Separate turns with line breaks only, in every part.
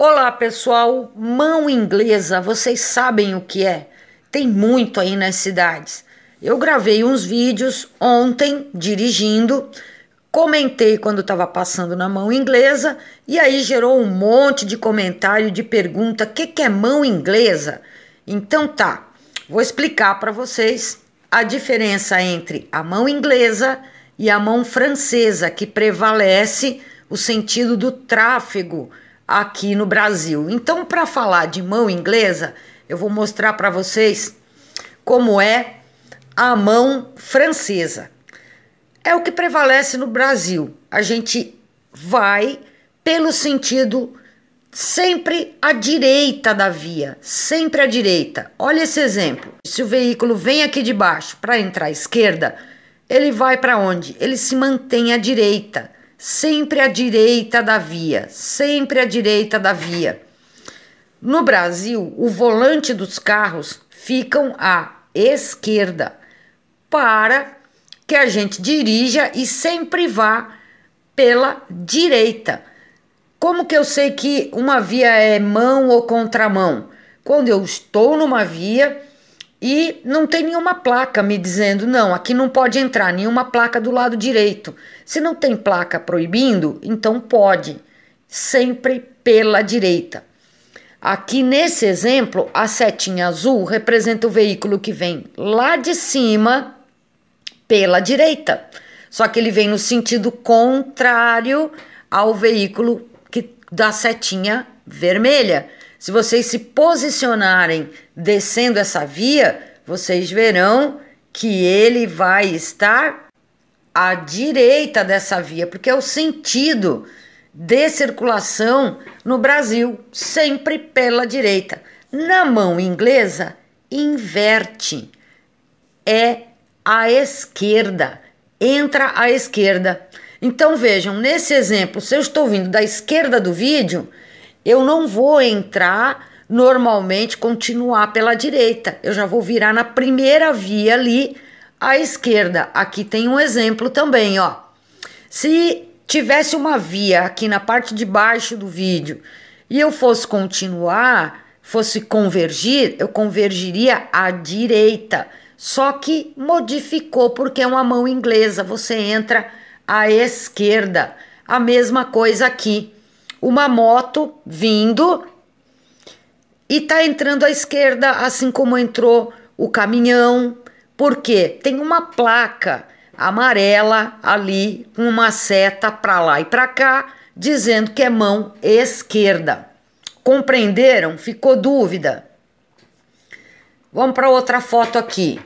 Olá pessoal, mão inglesa, vocês sabem o que é? Tem muito aí nas cidades. Eu gravei uns vídeos ontem dirigindo, comentei quando estava passando na mão inglesa e aí gerou um monte de comentário de pergunta: o que, que é mão inglesa? Então tá, vou explicar para vocês a diferença entre a mão inglesa e a mão francesa, que prevalece o sentido do tráfego aqui no Brasil. Então, para falar de mão inglesa, eu vou mostrar para vocês como é a mão francesa. É o que prevalece no Brasil. A gente vai pelo sentido sempre à direita da via, sempre à direita. Olha esse exemplo. Se o veículo vem aqui de baixo para entrar à esquerda, ele vai para onde? Ele se mantém à direita sempre à direita da via, sempre à direita da via. No Brasil, o volante dos carros ficam à esquerda para que a gente dirija e sempre vá pela direita. Como que eu sei que uma via é mão ou contramão? Quando eu estou numa via e não tem nenhuma placa me dizendo, não, aqui não pode entrar, nenhuma placa do lado direito. Se não tem placa proibindo, então pode, sempre pela direita. Aqui nesse exemplo, a setinha azul representa o veículo que vem lá de cima pela direita. Só que ele vem no sentido contrário ao veículo que da setinha vermelha. Se vocês se posicionarem descendo essa via, vocês verão que ele vai estar à direita dessa via, porque é o sentido de circulação no Brasil, sempre pela direita. Na mão inglesa, inverte, é à esquerda, entra à esquerda. Então vejam, nesse exemplo, se eu estou vindo da esquerda do vídeo, eu não vou entrar normalmente continuar pela direita. Eu já vou virar na primeira via ali à esquerda. Aqui tem um exemplo também, ó. Se tivesse uma via aqui na parte de baixo do vídeo e eu fosse continuar, fosse convergir, eu convergiria à direita. Só que modificou porque é uma mão inglesa, você entra à esquerda. A mesma coisa aqui uma moto vindo e tá entrando à esquerda, assim como entrou o caminhão, porque tem uma placa amarela ali com uma seta para lá e para cá, dizendo que é mão esquerda. Compreenderam? Ficou dúvida? Vamos para outra foto aqui.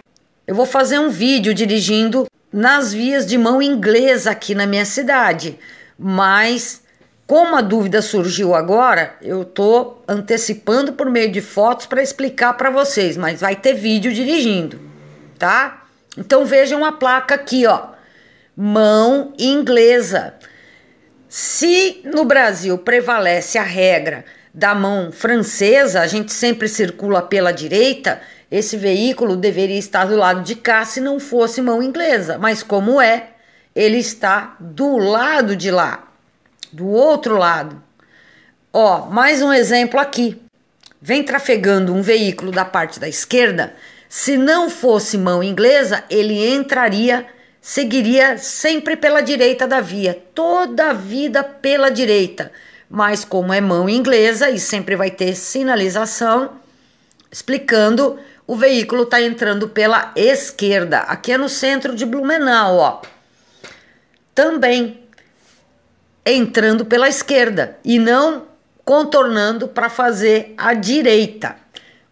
Eu vou fazer um vídeo dirigindo nas vias de mão inglesa aqui na minha cidade, mas como a dúvida surgiu agora, eu estou antecipando por meio de fotos para explicar para vocês, mas vai ter vídeo dirigindo, tá? Então vejam a placa aqui, ó. Mão inglesa. Se no Brasil prevalece a regra da mão francesa, a gente sempre circula pela direita, esse veículo deveria estar do lado de cá se não fosse mão inglesa, mas como é, ele está do lado de lá do outro lado. Ó, mais um exemplo aqui. Vem trafegando um veículo da parte da esquerda. Se não fosse mão inglesa, ele entraria, seguiria sempre pela direita da via, toda a vida pela direita. Mas como é mão inglesa e sempre vai ter sinalização explicando, o veículo está entrando pela esquerda. Aqui é no centro de Blumenau, ó. Também entrando pela esquerda e não contornando para fazer a direita.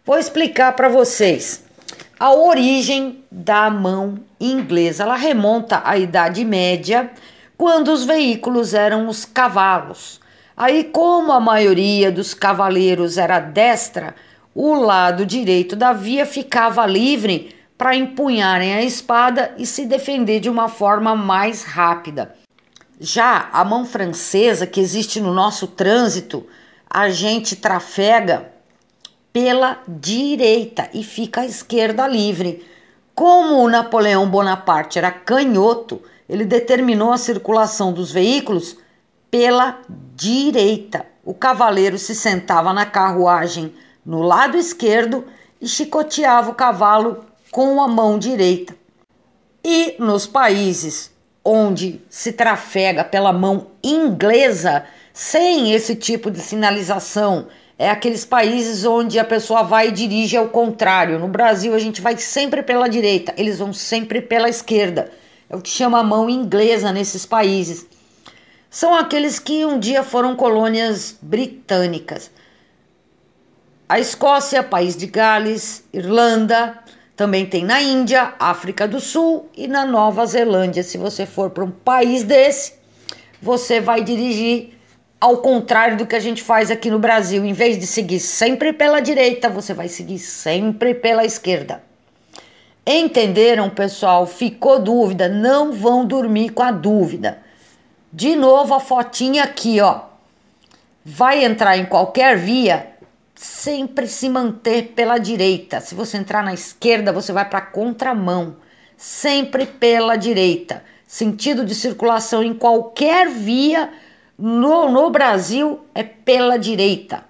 Vou explicar para vocês. A origem da mão inglesa, ela remonta à Idade Média, quando os veículos eram os cavalos. Aí, como a maioria dos cavaleiros era destra, o lado direito da via ficava livre para empunharem a espada e se defender de uma forma mais rápida. Já a mão francesa que existe no nosso trânsito, a gente trafega pela direita e fica a esquerda livre. Como o Napoleão Bonaparte era canhoto, ele determinou a circulação dos veículos pela direita. o cavaleiro se sentava na carruagem no lado esquerdo e chicoteava o cavalo com a mão direita. E nos países onde se trafega pela mão inglesa, sem esse tipo de sinalização, é aqueles países onde a pessoa vai e dirige ao contrário. No Brasil, a gente vai sempre pela direita, eles vão sempre pela esquerda. É o que chama a mão inglesa nesses países. São aqueles que um dia foram colônias britânicas. A Escócia, País de Gales, Irlanda, também tem na Índia, África do Sul e na Nova Zelândia. Se você for para um país desse, você vai dirigir ao contrário do que a gente faz aqui no Brasil. Em vez de seguir sempre pela direita, você vai seguir sempre pela esquerda. Entenderam, pessoal? Ficou dúvida? Não vão dormir com a dúvida. De novo a fotinha aqui, ó. Vai entrar em qualquer via, sempre se manter pela direita. Se você entrar na esquerda, você vai para contramão, sempre pela direita. Sentido de circulação em qualquer via no, no Brasil é pela direita.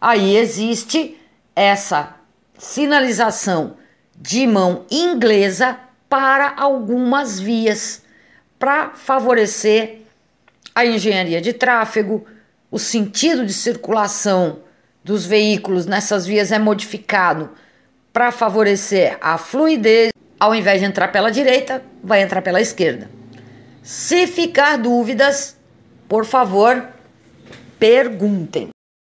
Aí existe essa sinalização de mão inglesa para algumas vias, para favorecer a engenharia de tráfego, o sentido de circulação dos veículos nessas vias é modificado para favorecer a fluidez. Ao invés de entrar pela direita, vai entrar pela esquerda. Se ficar dúvidas, por favor, perguntem.